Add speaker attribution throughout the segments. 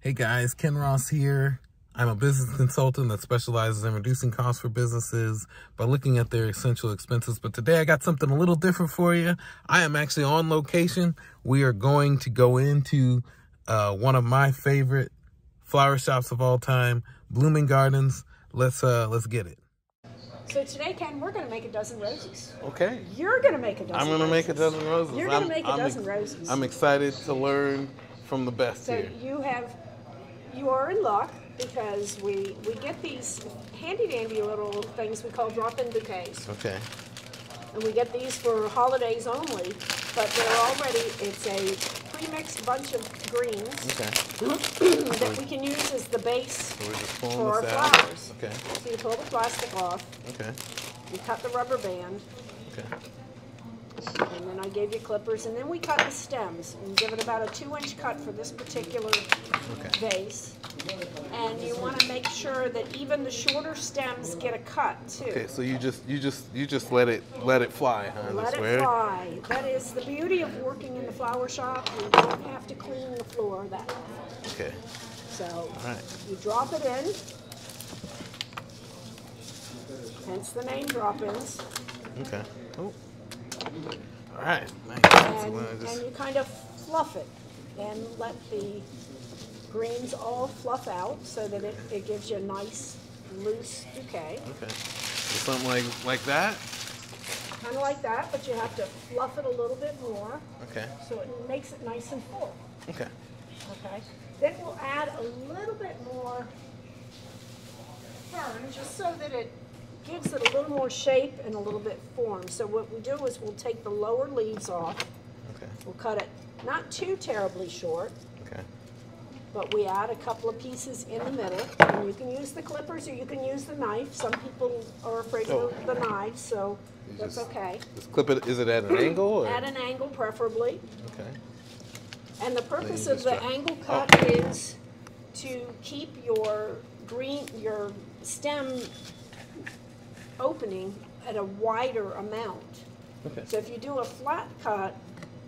Speaker 1: Hey guys, Ken Ross here. I'm a business consultant that specializes in reducing costs for businesses by looking at their essential expenses. But today I got something a little different for you. I am actually on location. We are going to go into uh, one of my favorite flower shops of all time, Blooming Gardens. Let's uh, let's get it.
Speaker 2: So today, Ken, we're going to make a dozen roses.
Speaker 1: Okay.
Speaker 2: You're going to make a dozen.
Speaker 1: I'm going to make a dozen roses.
Speaker 2: You're going to
Speaker 1: I'm-
Speaker 2: make a
Speaker 1: I'm
Speaker 2: dozen
Speaker 1: ex-
Speaker 2: roses.
Speaker 1: I'm excited to learn from the best
Speaker 2: so
Speaker 1: here.
Speaker 2: you have, you are in luck because we we get these handy dandy little things we call drop-in bouquets,
Speaker 1: Okay.
Speaker 2: and we get these for holidays only. But they're already it's a pre-mixed bunch of greens
Speaker 1: Okay.
Speaker 2: that we can use as the base
Speaker 1: So
Speaker 2: for our
Speaker 1: out.
Speaker 2: flowers.
Speaker 1: Okay.
Speaker 2: So you pull the plastic off,
Speaker 1: Okay.
Speaker 2: you cut the rubber band,
Speaker 1: Okay.
Speaker 2: And then I gave you clippers, and then we cut the stems and give it about a two inch cut for this particular
Speaker 1: Okay.
Speaker 2: vase. And you want to make sure that even the shorter stems get a cut too.
Speaker 1: Okay, so you just you just you just let it let it fly, huh?
Speaker 2: Let it fly. That is the beauty of working in the flower shop. You don't have to clean the floor that often.
Speaker 1: Okay.
Speaker 2: So
Speaker 1: All right.
Speaker 2: you drop it in. Hence the name drop-ins.
Speaker 1: Okay. Oh. All right. Nice.
Speaker 2: And,
Speaker 1: then I just-
Speaker 2: and you kind of fluff it and let the greens all fluff out so that it, it gives you a nice loose bouquet.
Speaker 1: okay. So something like like that.
Speaker 2: Kind of like that, but you have to fluff it a little bit more
Speaker 1: Okay.
Speaker 2: so it makes it nice and full.
Speaker 1: Okay.
Speaker 2: Okay. Then we'll add a little bit more fern just so that it gives it a little more shape and a little bit form. So what we do is we'll take the lower leaves off.
Speaker 1: Okay.
Speaker 2: We'll cut it not too terribly short.
Speaker 1: Okay.
Speaker 2: But we add a couple of pieces in the middle, and you can use the clippers or you can use the knife. Some people are afraid
Speaker 1: Oh.
Speaker 2: of the knives, so
Speaker 1: You
Speaker 2: that's
Speaker 1: just-
Speaker 2: okay.
Speaker 1: Just clip it. Is it at an angle or?
Speaker 2: At an angle preferably.
Speaker 1: Okay.
Speaker 2: And the purpose
Speaker 1: you
Speaker 2: of the
Speaker 1: try-
Speaker 2: angle cut is to keep your green, your stem opening at a wider amount.
Speaker 1: Okay.
Speaker 2: So if you do a flat cut,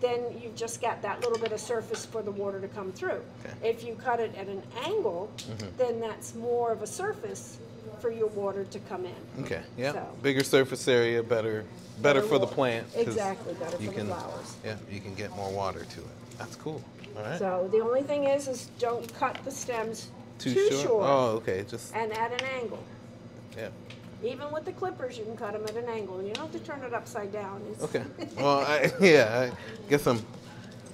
Speaker 2: then you've just got that little bit of surface for the water to come through.
Speaker 1: Okay.
Speaker 2: If you cut it at an angle, mm-hmm. then that's more of a surface for your water to come in.
Speaker 1: Okay. Yeah.
Speaker 2: So-
Speaker 1: Bigger surface area, better better for the plant.
Speaker 2: Exactly, better
Speaker 1: you
Speaker 2: for the
Speaker 1: can,
Speaker 2: flowers.
Speaker 1: Yeah, you can get more water to it. That's cool. All right.
Speaker 2: So the only thing is, is don't cut the stems
Speaker 1: Too,
Speaker 2: too,
Speaker 1: short?
Speaker 2: short
Speaker 1: Oh, okay. Just
Speaker 2: and at an angle.
Speaker 1: yeah.
Speaker 2: Even with the clippers, you can cut them at an angle. You don't have to turn it upside down. It's,
Speaker 1: Okay. Well, I, yeah. I guess I'm.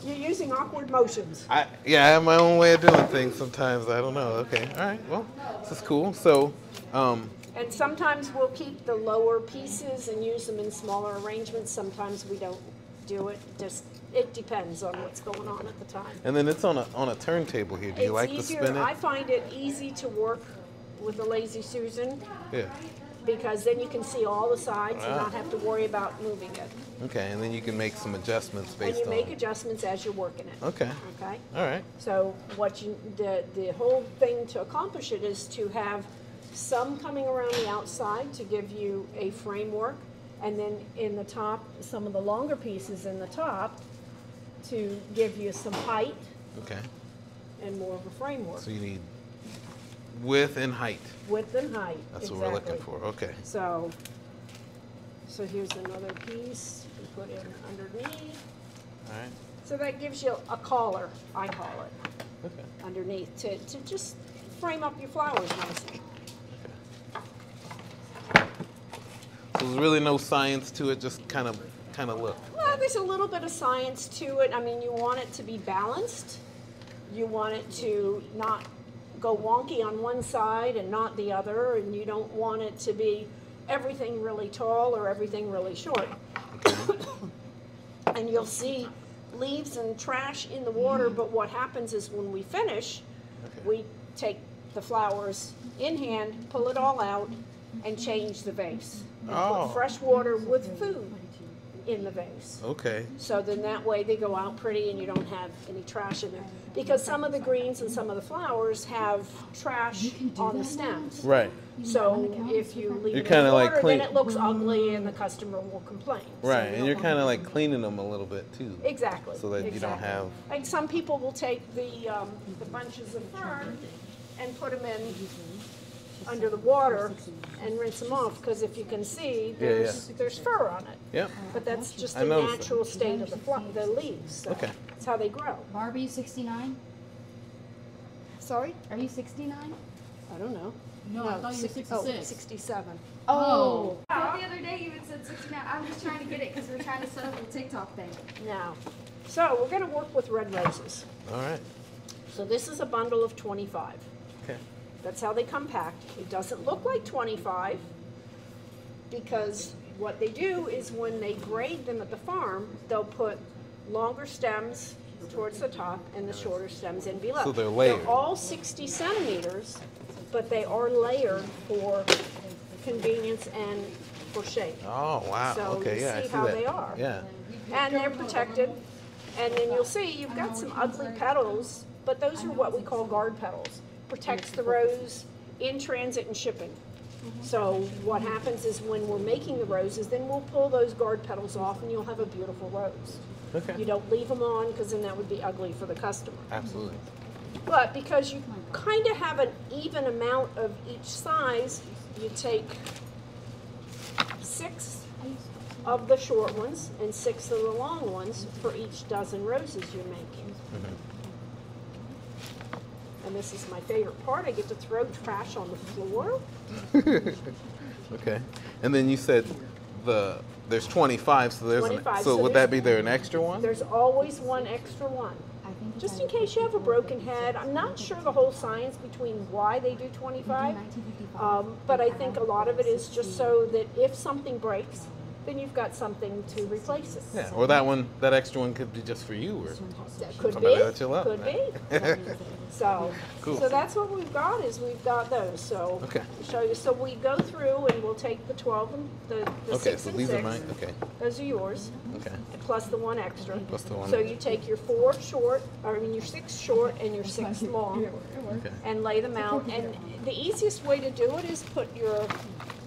Speaker 2: You're using awkward motions.
Speaker 1: I yeah. I have my own way of doing things sometimes. I don't know. Okay. All right. Well, this is cool. So, um,
Speaker 2: And sometimes we'll keep the lower pieces and use them in smaller arrangements. Sometimes we don't do it. Just it depends on what's going on at the time.
Speaker 1: and then it's on a on a turntable here. Do you
Speaker 2: it's
Speaker 1: like
Speaker 2: easier.
Speaker 1: to spin it?
Speaker 2: I find it easy to work with the Lazy Susan
Speaker 1: Yeah.
Speaker 2: Because then you can see all the sides and
Speaker 1: Ah.
Speaker 2: not have to worry about moving it.
Speaker 1: Okay. And then you can make some adjustments based.
Speaker 2: And
Speaker 1: based
Speaker 2: you make adjustments as you're working it.
Speaker 1: Okay.
Speaker 2: Okay.
Speaker 1: All right.
Speaker 2: So what you, the, the whole thing to accomplish it is to have some coming around the outside to give you a framework, and then in the top, some of the longer pieces in the top to give you some height
Speaker 1: Okay.
Speaker 2: and more of a framework,
Speaker 1: So you need width and height.
Speaker 2: width and height.
Speaker 1: That's what we're looking
Speaker 2: exactly.
Speaker 1: for. Okay.
Speaker 2: So, so here's another piece we put in underneath.
Speaker 1: All right.
Speaker 2: So that gives you a collar, I call it,
Speaker 1: Okay.
Speaker 2: underneath to, to just frame up your flowers nicely.
Speaker 1: So there's really no science to it. Just kind of kind of look.
Speaker 2: Well, there's a little bit of science to it. I mean, you want it to be balanced. You want it to not go wonky on one side and not the other, and you don't want it to be everything really tall or everything really short. and you'll see leaves and trash in the water, mm-hmm. but what happens is when we finish,
Speaker 1: Okay.
Speaker 2: we take the flowers in hand, pull it all out, and change the vase. And
Speaker 1: Oh.
Speaker 2: put fresh water with food in the vase.
Speaker 1: Okay.
Speaker 2: So then that way they go out pretty and you don't have any trash in there. Because some of the greens and some of the flowers have trash on the stems.
Speaker 1: Right.
Speaker 2: So if you leave
Speaker 1: You're
Speaker 2: it in
Speaker 1: kinda like
Speaker 2: water,
Speaker 1: clean-
Speaker 2: then it looks ugly and the customer will complain. So
Speaker 1: Right.
Speaker 2: you
Speaker 1: And
Speaker 2: don't
Speaker 1: you're
Speaker 2: want-
Speaker 1: kind of like cleaning them a little bit too.
Speaker 2: Exactly.
Speaker 1: So that you don't
Speaker 2: exactly.
Speaker 1: have-
Speaker 2: Like some people will take the, um, the bunches of fern and put them in under the water and rinse them off, because if you can see,
Speaker 1: Yeah, yeah.
Speaker 2: there's, there's fur on it.
Speaker 1: Yeah.
Speaker 2: But that's just the
Speaker 1: that.
Speaker 2: natural state of the fl- the leaves, so
Speaker 1: Okay.
Speaker 2: that's how they grow.
Speaker 3: Barbie, you 69?
Speaker 2: Sorry?
Speaker 3: Are you 69?
Speaker 2: I don't know.
Speaker 4: No, I thought you were
Speaker 2: 66. Oh, 67.
Speaker 3: Oh. oh. The other day you even said 69. I'm just trying to get it because we're trying to set up the TikTok thing.
Speaker 2: Now, so we're gonna work with red roses.
Speaker 1: All right.
Speaker 2: So this is a bundle of
Speaker 1: 25.
Speaker 2: That's how they come packed. It doesn't look like 25 because what they do is when they grade them at the farm, they'll put longer stems towards the top and the shorter stems in below.
Speaker 1: So they're layered.
Speaker 2: all 60 centimeters, but they are layered for convenience and for shape.
Speaker 1: Oh wow.
Speaker 2: So
Speaker 1: okay.
Speaker 2: you
Speaker 1: Yeah. I
Speaker 2: see
Speaker 1: see
Speaker 2: how
Speaker 1: that.
Speaker 2: they are.
Speaker 1: Yeah.
Speaker 2: And they're protected. And then you'll see you've got some ugly petals, but those are what we call guard petals. Protects the rose in transit and shipping. So what happens is when we're making the roses, then we'll pull those guard petals off and you'll have a beautiful rose.
Speaker 1: Okay.
Speaker 2: You don't leave them on because then that would be ugly for the customer.
Speaker 1: Absolutely.
Speaker 2: But because you kind of have an even amount of each size, you take six of the short ones and six of the long ones for each dozen roses you're making. Mm-hmm. And this is my favorite part. I get to throw trash on the floor.
Speaker 1: Okay. And then you said the there's 25, so there's an, so,
Speaker 2: so
Speaker 1: would that be there an extra one?
Speaker 2: There's always one extra one. Just in case you have a broken head. I'm not sure the whole science between why they do 25. Um, but I think a lot of it is just so that if something breaks, then you've got something to replace it.
Speaker 1: Yeah. Or that one, that extra one could be just for you, or
Speaker 2: That could
Speaker 1: Somebody
Speaker 2: be.
Speaker 1: that you love,
Speaker 2: Could
Speaker 1: right?
Speaker 2: be. So,
Speaker 1: Cool.
Speaker 2: so that's what we've got. Is we've got those. So
Speaker 1: Okay.
Speaker 2: Show you. So we go through and we'll take the 12 and the, the
Speaker 1: okay.
Speaker 2: six
Speaker 1: So
Speaker 2: and
Speaker 1: these
Speaker 2: six.
Speaker 1: are mine. Okay.
Speaker 2: Those are yours.
Speaker 1: Okay.
Speaker 2: Plus the one extra.
Speaker 1: Plus the one
Speaker 2: So you take your four short, or I mean your six short and your six long,
Speaker 1: Okay.
Speaker 2: and lay them out. And the easiest way to do it is put your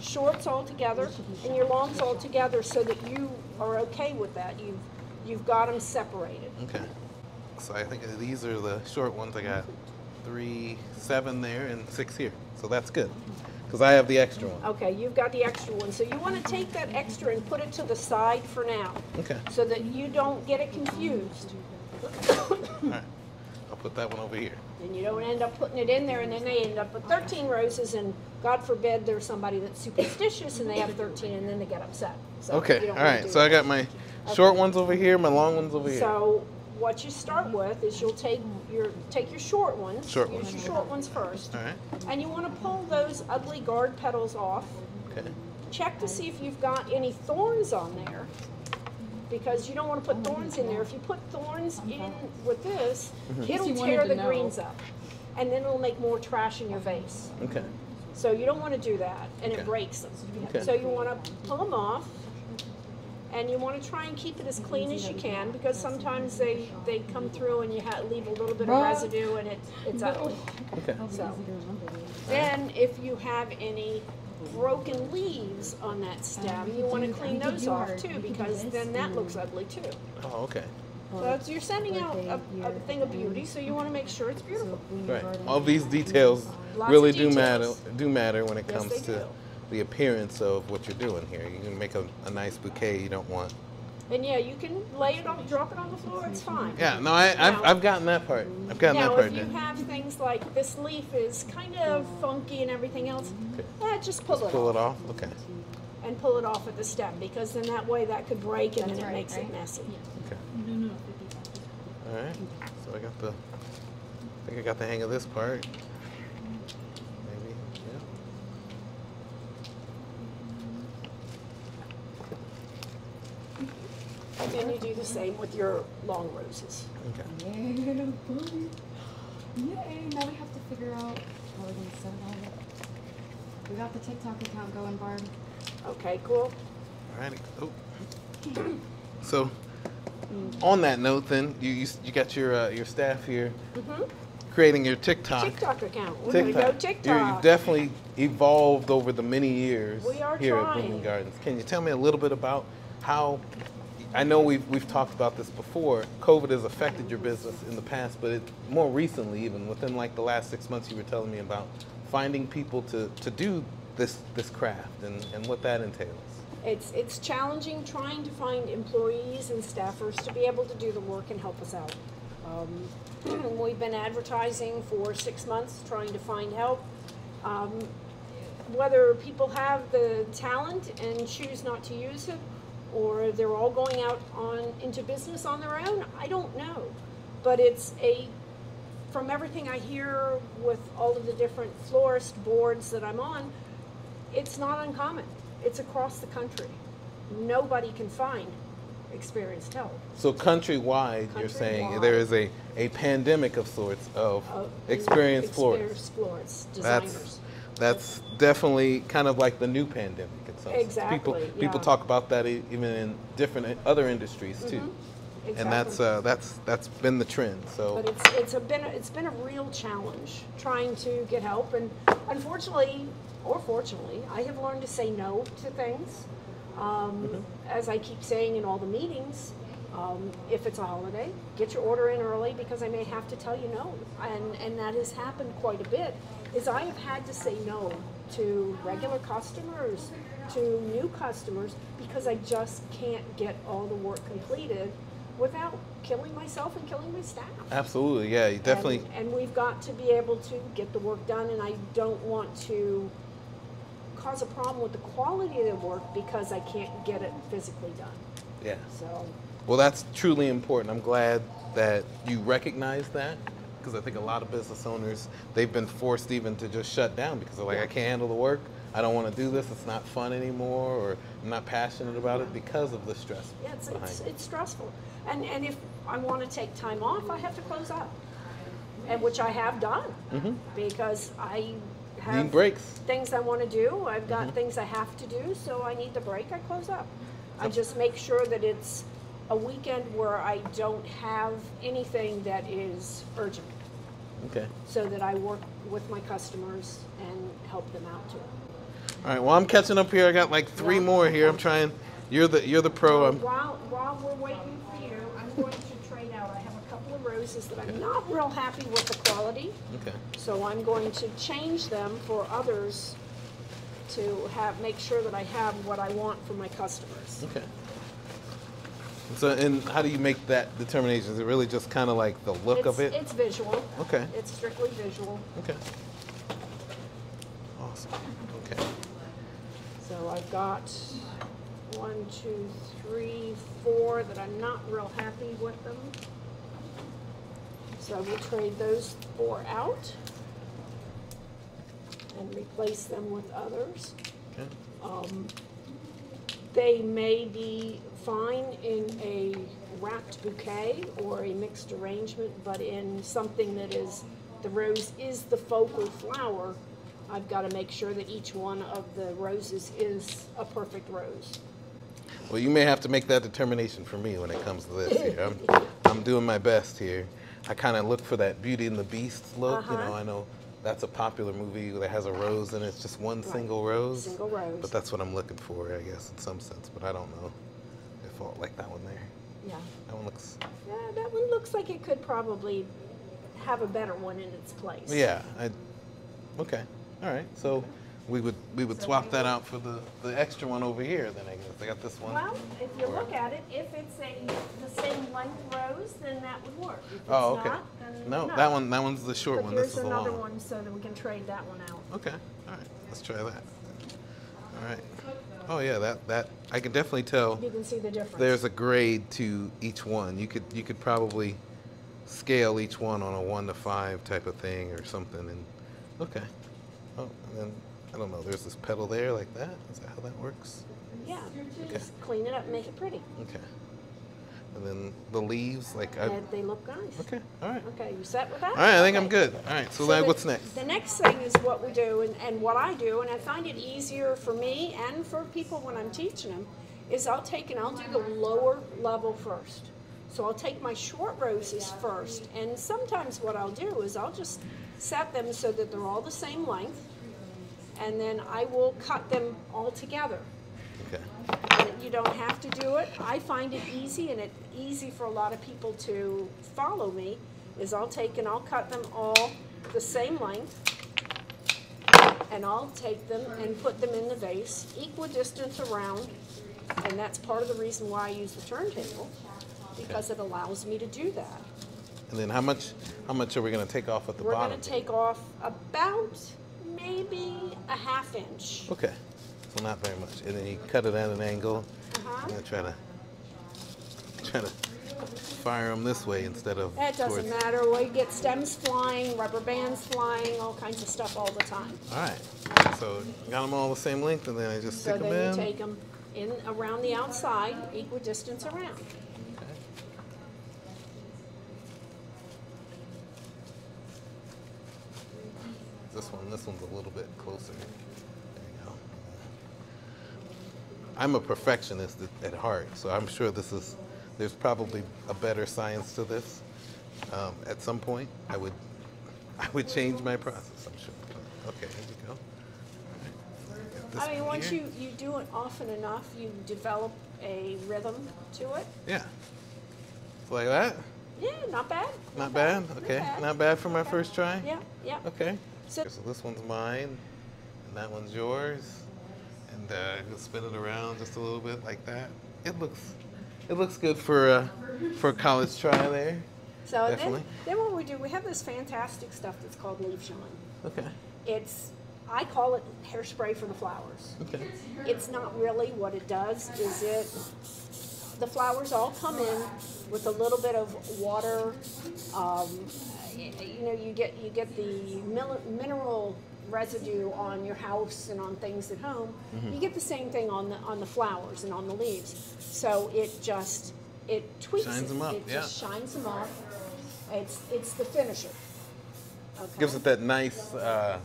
Speaker 2: shorts all together and your longs all together, so that you are okay with that. You've you've got them separated.
Speaker 1: Okay. So I think these are the short ones. I got three, seven there, and six here. So that's good, because I have the extra one.
Speaker 2: Okay, you've got the extra one. So you want to take that extra and put it to the side for now,
Speaker 1: Okay.
Speaker 2: so that you don't get it confused.
Speaker 1: All right. Put that one over here.
Speaker 2: And you don't end up putting it in there and then they end up with 13 roses and God forbid there's somebody that's superstitious and they have 13 and then they get upset. So
Speaker 1: Okay. All
Speaker 2: do
Speaker 1: So I got my short ones over here, my long ones over here.
Speaker 2: So what you start with is you'll take your take your short ones.
Speaker 1: Short
Speaker 2: use
Speaker 1: ones.
Speaker 2: your short ones first.
Speaker 1: All right.
Speaker 2: And you want to pull those ugly guard petals off.
Speaker 1: Okay.
Speaker 2: Check to see if you've got any thorns on there. Because you don't want to put thorns in there. If you put thorns in with this,
Speaker 1: Mm-hmm.
Speaker 2: it'll tear the
Speaker 4: know.
Speaker 2: greens up. And then it'll make more trash in your vase.
Speaker 1: Okay.
Speaker 2: So you don't want to do that, and
Speaker 1: Okay.
Speaker 2: it breaks them.
Speaker 1: Okay.
Speaker 2: So you want to pull them off, and you want to try and keep it as clean as you can because sometimes they they come through and you ha- leave a little bit of residue and it it's ugly.
Speaker 1: Okay.
Speaker 2: So then, if you have any broken leaves on that stem, you want to clean those off too because then that looks ugly too.
Speaker 1: Oh, okay.
Speaker 2: So it's, you're sending out a, a thing of beauty, so you want to make sure it's beautiful.
Speaker 1: Right. All these details
Speaker 2: Lots
Speaker 1: really
Speaker 2: of
Speaker 1: do matter.
Speaker 2: details.
Speaker 1: Do matter when it
Speaker 2: Yes,
Speaker 1: comes
Speaker 2: they
Speaker 1: to
Speaker 2: do.
Speaker 1: the appearance of what you're doing here. You can make a, a nice bouquet. You don't want.
Speaker 2: And yeah, you can lay it on, drop it on the floor. It's fine.
Speaker 1: Yeah. No, I, I've,
Speaker 2: Now-
Speaker 1: I've gotten that part. I've gotten
Speaker 2: Now,
Speaker 1: that part
Speaker 2: if you
Speaker 1: down.
Speaker 2: have things like this leaf is kind of funky and everything else,
Speaker 1: Okay.
Speaker 2: eh, just pull it off.
Speaker 1: Pull
Speaker 2: off
Speaker 1: it off. Okay.
Speaker 2: and pull it off at the stem because then that way that could break and then
Speaker 3: That's
Speaker 2: it
Speaker 3: right,
Speaker 2: makes it
Speaker 3: right?
Speaker 2: messy.
Speaker 1: Okay.
Speaker 4: No, no,
Speaker 1: All right. So I got the. I think I got the hang of this part. Maybe. Yeah.
Speaker 2: And then you do the same with your long roses.
Speaker 1: Okay.
Speaker 3: Yeah, buddy. Yay, now we have to figure out how we're gonna set all up. We got the TikTok account going, Barb.
Speaker 2: Okay, cool.
Speaker 1: All righty. Oh. So, on that note, then you you, you got your uh, your staff here creating your TikTok.
Speaker 2: TikTok account. We're gonna go
Speaker 1: You're-
Speaker 2: TikTok.
Speaker 1: You've definitely evolved over the many years
Speaker 2: We are
Speaker 1: here at
Speaker 2: trying.
Speaker 1: Blooming Gardens. Can you tell me a little bit about how? I know we've we've talked about this before. COVID has affected your business in the past, but it, more recently, even within like the last six months, you were telling me about finding people to, to do this this craft and, and what that entails.
Speaker 2: It's, it's challenging trying to find employees and staffers to be able to do the work and help us out. Um, we've been advertising for six months, trying to find help. Um, whether people have the talent and choose not to use it, or they're all going out on into business on their own, I don't know. But it's a from everything I hear with all of the different florist boards that I'm on, it's not uncommon. It's across the country. Nobody can find experienced help.
Speaker 1: So countrywide, you're saying
Speaker 2: Countrywide.
Speaker 1: there is a, a pandemic of sorts of
Speaker 2: Uh,
Speaker 1: experienced florists.
Speaker 2: Experienced florists,
Speaker 1: That's
Speaker 2: designers.
Speaker 1: that's definitely kind of like the new pandemic. itself. sense. People
Speaker 2: Exactly,
Speaker 1: people talk about that e- even in different other industries too, and that's uh, that's that's been the trend. So
Speaker 2: But it's it's a been a, it's been a real challenge trying to get help, and unfortunately, or fortunately, I have learned to say no to things. Um, As I keep saying in all the meetings, um, if it's a holiday, get your order in early because I may have to tell you no, and and that has happened quite a bit. Is I have had to say no to regular customers, to new customers because I just can't get all the work completed without killing myself and killing my staff.
Speaker 1: absolutely, yeah, definitely.
Speaker 2: And, and we've got to be able to get the work done, and I don't want to cause a problem with the quality of the work because I can't get it physically done.
Speaker 1: yeah.
Speaker 2: So,
Speaker 1: Well, that's truly important. I'm glad that you recognize that because I think a lot of business owners they've been forced even to just shut down because they're like, I can't handle the work. I don't want to do this. It's not fun anymore, or I'm not passionate about it because of the stress
Speaker 2: yeah, it's, it's,
Speaker 1: it.
Speaker 2: it's stressful. And, and if I want to take time off, I have to close up, and which I have done mm-hmm. because I have
Speaker 1: Need breaks.
Speaker 2: things I want to do. I've got mm-hmm. things I have to do, so I need the break. I close up. I just make sure that it's a weekend where I don't have anything that is urgent,
Speaker 1: Okay.
Speaker 2: so that I work with my customers and help them out too.
Speaker 1: All right. Well, I'm catching up here. I got like three
Speaker 2: Yeah.
Speaker 1: more here. I'm trying. You're the you're the pro. I'm,
Speaker 2: While while we're waiting for you, I'm going to trade out. I have a couple of roses that I'm not real happy with the quality,
Speaker 1: okay.
Speaker 2: so I'm going to change them for others to have make sure that I have what I want for my customers.
Speaker 1: Okay. So, and how do you make that determination? Is it really just kind of like the look
Speaker 2: it's,
Speaker 1: of it?
Speaker 2: It's visual.
Speaker 1: Okay.
Speaker 2: It's strictly visual.
Speaker 1: Okay. Awesome. Okay.
Speaker 2: So I've got one, two, three, four that I'm not real happy with them. So we'll trade those four out and replace them with others.
Speaker 1: Okay.
Speaker 2: Um, they may be fine in a wrapped bouquet or a mixed arrangement, but in something that is, the rose is the focal flower, I've got to make sure that each one of the roses is a perfect rose.
Speaker 1: Well, you may have to make that determination for me when it comes to this here. I'm, I'm doing my best here. I kind of look for that Beauty and the Beast look. You know,
Speaker 2: Uh-huh.
Speaker 1: I know that's a popular movie that has a rose and it's just one single rose.
Speaker 2: Single rose.
Speaker 1: But that's what I'm looking for, I guess, in some sense. But I don't know if I'll like that one there.
Speaker 2: Yeah.
Speaker 1: That one looks.
Speaker 2: Yeah, that one looks like it could probably have a better one in its place.
Speaker 1: Yeah. I. Okay. All right. So we would we would
Speaker 2: So
Speaker 1: swap
Speaker 2: we
Speaker 1: that
Speaker 2: would-
Speaker 1: out for the the extra one over here. Then I guess I got this one.
Speaker 2: Well, if you
Speaker 1: Or-
Speaker 2: look at it, if it's a, the same length rose, then that would work. If
Speaker 1: Oh, okay.
Speaker 2: not,
Speaker 1: No, that one that one's the short
Speaker 2: But
Speaker 1: one.
Speaker 2: here's
Speaker 1: This is the
Speaker 2: another
Speaker 1: long one.
Speaker 2: one so that we can trade that one out.
Speaker 1: Okay. All right. Let's try that. All right. Oh yeah, that that I can definitely tell.
Speaker 2: You can see the difference.
Speaker 1: There's a grade to each one. You could you could probably scale each one on a one to five type of thing or something. And okay. Oh, and then I don't know. There's this petal there like that. Is that how that works?
Speaker 2: Yeah,
Speaker 1: Okay.
Speaker 2: just clean it up, and make it pretty.
Speaker 1: Okay. And then the leaves like I.
Speaker 2: And they look nice.
Speaker 1: Okay. All right.
Speaker 2: Okay, you set with that?
Speaker 1: All right. I think I'm good. All right. So,
Speaker 2: So
Speaker 1: like,
Speaker 2: the-
Speaker 1: what's next?
Speaker 2: The next thing is what we do and, and what I do, and I find it easier for me and for people when I'm teaching them, is I'll take and I'll do the lower level first. So I'll take my short roses first, and sometimes what I'll do is I'll just set them so that they're all the same length, and then I will cut them all together.
Speaker 1: Okay.
Speaker 2: And You don't have to do it. I find it easy, and it's easy for a lot of people to follow me, is I'll take and I'll cut them all the same length, and I'll take them and put them in the vase, equidistant around, and that's part of the reason why I use the turntable, because it allows me to do that.
Speaker 1: And then how much how much are we gonna take off at the bottom?
Speaker 2: We're gonna take off about maybe a half inch.
Speaker 1: Okay. Well, not very much. And then you cut it at an angle.
Speaker 2: Uh-huh.
Speaker 1: And try to try to fire them this way instead of
Speaker 2: It doesn't
Speaker 1: towards-
Speaker 2: matter. We get stems flying, rubber bands flying, all kinds of stuff all the time.
Speaker 1: All right. So got them all the same length, and then I just
Speaker 2: So
Speaker 1: stick them in.
Speaker 2: So then you take them in around the outside, equidistance around.
Speaker 1: This one, this one's a little bit closer. There you go. I'm a perfectionist at, heart, so I'm sure this is. There's probably a better science to this. Um, at some point, I would, I would change my process. I'm sure. Okay, here we go. All right. This
Speaker 2: I mean, once
Speaker 1: here.
Speaker 2: you, you do it often enough, you develop a rhythm to it.
Speaker 1: Yeah. Like that.
Speaker 2: Yeah, not bad.
Speaker 1: Not bad. Okay.
Speaker 2: bad.
Speaker 1: Not bad for my
Speaker 2: Not
Speaker 1: first try.
Speaker 2: Yeah, yeah.
Speaker 1: Okay.
Speaker 2: So-
Speaker 1: So, this one's mine, and that one's yours, and uh, you'll spin it around just a little bit like that. It looks, it looks good for uh, for a college try there.
Speaker 2: So
Speaker 1: Definitely.
Speaker 2: then, then what we do, we have this fantastic stuff that's called leaf shine.
Speaker 1: Okay.
Speaker 2: It's, I call it hairspray for the flowers.
Speaker 1: Okay.
Speaker 2: It's not really what it does. Is it? The flowers all come in with a little bit of water. Um, you know, you get you get the mil- mineral residue on your house and on things at home. You get the same thing on the on the flowers and on the leaves. So it just it tweaks
Speaker 1: Shines
Speaker 2: it.
Speaker 1: them up,
Speaker 2: It
Speaker 1: yeah.
Speaker 2: just shines them up. It's it's the finisher. Okay.
Speaker 1: Gives it that nice, uh,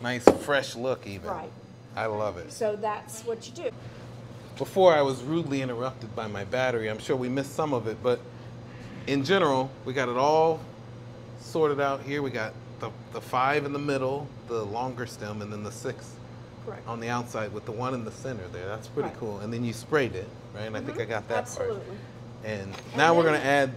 Speaker 1: nice fresh look even.
Speaker 2: Right.
Speaker 1: I love it.
Speaker 2: So that's what you do.
Speaker 1: Before I was rudely interrupted by my battery. I'm sure we missed some of it, but in general, we got it all sorted out here. We got the, the five in the middle, the longer stem, and then the six
Speaker 2: Correct.
Speaker 1: on the outside with the one in the center there. That's pretty
Speaker 2: Right.
Speaker 1: cool. And then you sprayed it, right? And I think I mm-hmm. got that
Speaker 2: Absolutely.
Speaker 1: part. And now we're gonna add.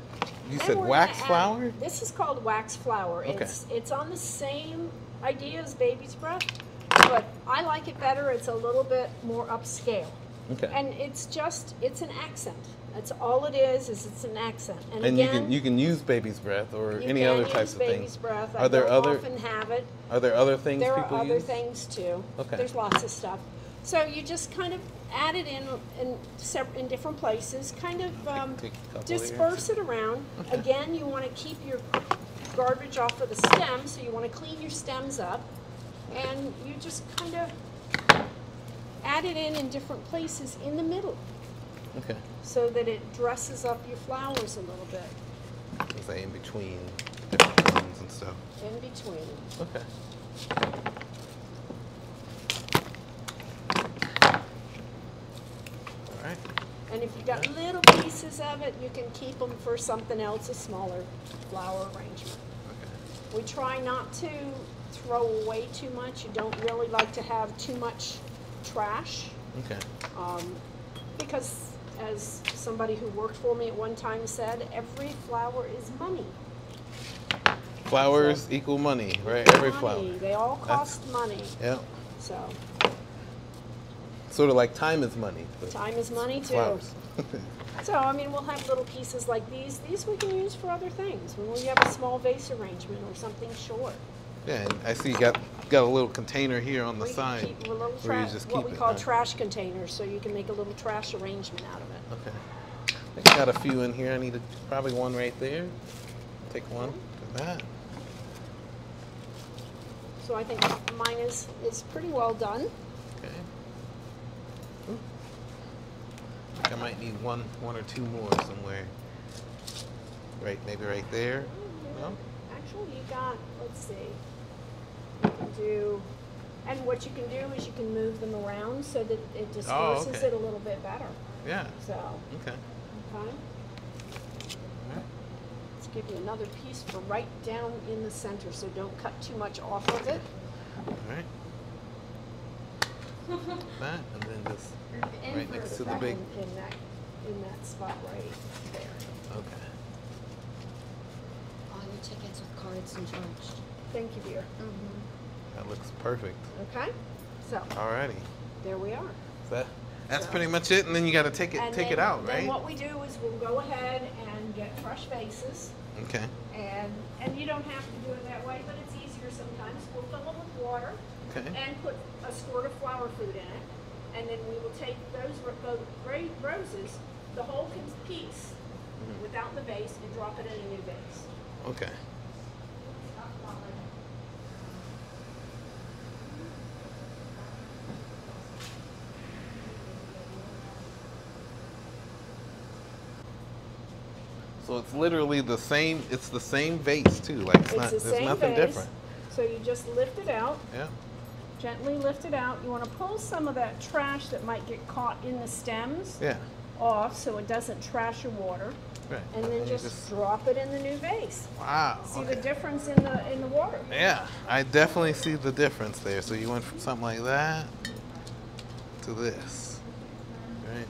Speaker 1: You said wax
Speaker 2: add-
Speaker 1: flower.
Speaker 2: This is called wax flower.
Speaker 1: Okay.
Speaker 2: It's it's on the same idea as baby's breath, but I like it better. It's a little bit more upscale.
Speaker 1: Okay.
Speaker 2: And it's just it's an accent. That's all it is. Is it's an accent. And,
Speaker 1: And you can you can use baby's breath or any other types of things.
Speaker 2: breath. I
Speaker 1: Are there other
Speaker 2: often have it.
Speaker 1: are there other things
Speaker 2: There are other
Speaker 1: use?
Speaker 2: things too.
Speaker 1: Okay.
Speaker 2: There's lots of stuff. So you just kind of add it in in, in different places, kind of um,
Speaker 1: take a couple
Speaker 2: disperse it around. Again, you want to keep your garbage off of the stems, so you want to clean your stems up, and you just kind of add it in in different places in the middle,
Speaker 1: Okay.
Speaker 2: so that it dresses up your flowers a little bit
Speaker 1: Say in between different ones and stuff.
Speaker 2: in between.
Speaker 1: Okay. All right.
Speaker 2: And if you've got little pieces of it, you can keep them for something else, a smaller flower arrangement.
Speaker 1: Okay.
Speaker 2: We try not to throw away too much. You don't really like to have too much trash
Speaker 1: Okay.
Speaker 2: um, because, as somebody who worked for me at one time said, every flower is money.
Speaker 1: Flowers equal money, right? Every
Speaker 2: money.
Speaker 1: flower.
Speaker 2: They all
Speaker 1: That's-
Speaker 2: cost money.
Speaker 1: Yeah.
Speaker 2: So
Speaker 1: Sort of like time is money.
Speaker 2: time is money too.
Speaker 1: Flowers.
Speaker 2: So I mean, we'll have little pieces like these. These we can use for other things. When we have a small vase arrangement or something short.
Speaker 1: yeah, and I see you got got a little container here on the
Speaker 2: we
Speaker 1: side
Speaker 2: keep a little
Speaker 1: where you just
Speaker 2: what we
Speaker 1: it.
Speaker 2: call
Speaker 1: huh?
Speaker 2: trash containers, so you can make a little trash arrangement out of it.
Speaker 1: Okay. I got a few in here. I need a, probably one right there. Take one. Do that.
Speaker 2: So I think mine is is pretty well done.
Speaker 1: Okay. Ooh. I think I might need one, one or two more somewhere. Right, maybe right there. No?
Speaker 2: Actually, you got. Let's see. You can do. And what you can do is you can move them around so that it disperses
Speaker 1: Oh, okay.
Speaker 2: it a little bit better.
Speaker 1: Yeah.
Speaker 2: So,
Speaker 1: Okay.
Speaker 2: okay.
Speaker 1: All right.
Speaker 2: Let's give you another piece for right down in the center, so don't cut too much off of it.
Speaker 1: All right. That and then just
Speaker 3: In
Speaker 1: right next to the big.
Speaker 2: in, in that in that spot right there.
Speaker 1: Okay.
Speaker 3: All your tickets with cards and charged.
Speaker 2: Thank you, dear.
Speaker 3: Mm-hmm.
Speaker 1: That looks perfect.
Speaker 2: Okay, so
Speaker 1: Alrighty.
Speaker 2: there we are.
Speaker 1: That that's
Speaker 2: So-
Speaker 1: pretty much it, and then you got to take it
Speaker 2: And
Speaker 1: take
Speaker 2: then,
Speaker 1: it out,
Speaker 2: Then
Speaker 1: right?
Speaker 2: what we do is we'll go ahead and get fresh vases,
Speaker 1: Okay.
Speaker 2: and and you don't have to do it that way, but it's easier sometimes. We'll fill them with water
Speaker 1: Okay.
Speaker 2: and put a squirt of flower food in it, and then we will take those ro- ro- roses, the whole piece,
Speaker 1: Mhm.
Speaker 2: without the vase, and drop it in a new vase.
Speaker 1: Okay. So it's literally the same. It's the same vase too. Like it's,
Speaker 2: It's
Speaker 1: not.
Speaker 2: the
Speaker 1: There's
Speaker 2: same
Speaker 1: nothing
Speaker 2: vase.
Speaker 1: different.
Speaker 2: So you just lift it out,
Speaker 1: Yeah.
Speaker 2: gently lift it out. You want to pull some of that trash that might get caught in the stems
Speaker 1: Yeah.
Speaker 2: off so it doesn't trash your water.
Speaker 1: Right.
Speaker 2: And then
Speaker 1: you
Speaker 2: just, drop it in the new vase.
Speaker 1: wow.
Speaker 2: See
Speaker 1: okay.
Speaker 2: the difference in the in the water.
Speaker 1: Yeah, I definitely see the difference there. So you went from something like that to this, right?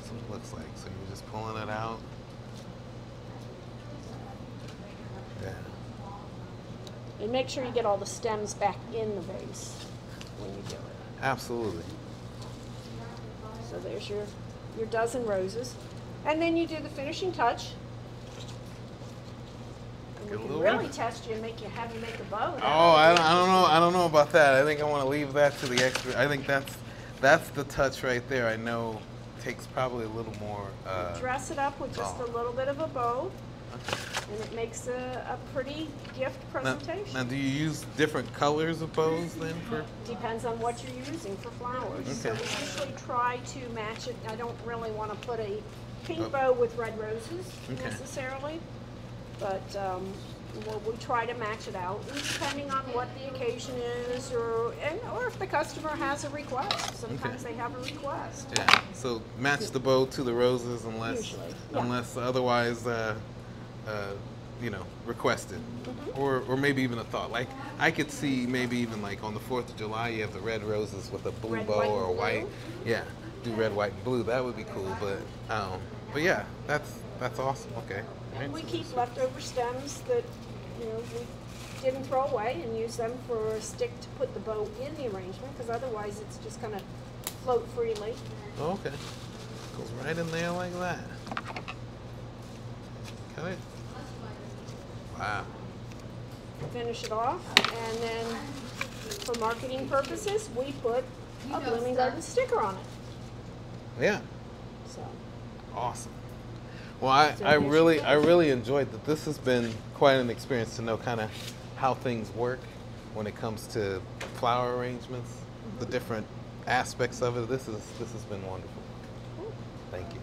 Speaker 1: That's what it looks like. So you're just pulling it out. Yeah.
Speaker 2: And make sure you get all the stems back in the vase when you do it.
Speaker 1: Absolutely.
Speaker 2: So there's your your dozen roses. And then you do the finishing touch. And we can really test you and make you have you make a bow.
Speaker 1: Oh, I don't, I don't know. I don't know about that. I think I want to leave that to the expert. I think that's that's the touch right there. I know takes probably a little more. Uh,
Speaker 2: Dress it up with just
Speaker 1: Oh.
Speaker 2: a little bit of a bow, and it makes a, a pretty gift presentation.
Speaker 1: now, do you use different colors of bows then for?
Speaker 2: Depends on what you're using for flowers.
Speaker 1: Okay.
Speaker 2: So we usually try to match it. I don't really want to put a pink
Speaker 1: Oh.
Speaker 2: bow with red roses
Speaker 1: Okay.
Speaker 2: necessarily, but um, well, we try to match it out, and depending on what the occasion is, or and or if the customer has a request. Sometimes they have a request.
Speaker 1: Yeah. So match the bow to the roses unless
Speaker 2: yeah.
Speaker 1: unless otherwise uh, uh, you know requested,
Speaker 2: Mm-hmm.
Speaker 1: or or maybe even a thought. Like I could see maybe even like on the Fourth of July you have the red roses with a blue
Speaker 2: Red,
Speaker 1: bow
Speaker 2: white,
Speaker 1: or a white.
Speaker 2: blue?
Speaker 1: Yeah. Do red, white, and blue. That would be cool. But um, but yeah, that's that's awesome. Okay.
Speaker 2: And we keep leftover stems that, you know, we didn't throw away and use them for a stick to put the bow in the arrangement, because otherwise it's just gonna float freely.
Speaker 1: Okay. Goes right in there like that. Cut it. Wow.
Speaker 2: Finish it off, and then for marketing purposes, we put a Blooming Garden sticker on it,
Speaker 1: Yeah.
Speaker 2: so.
Speaker 1: Awesome. Well, I,
Speaker 2: So
Speaker 1: I really I really enjoyed that. This has been quite an experience to know kind of how things work when it comes to flower arrangements, the mm-hmm. different aspects of it. This is this has been wonderful.
Speaker 2: Cool.
Speaker 1: Thank you.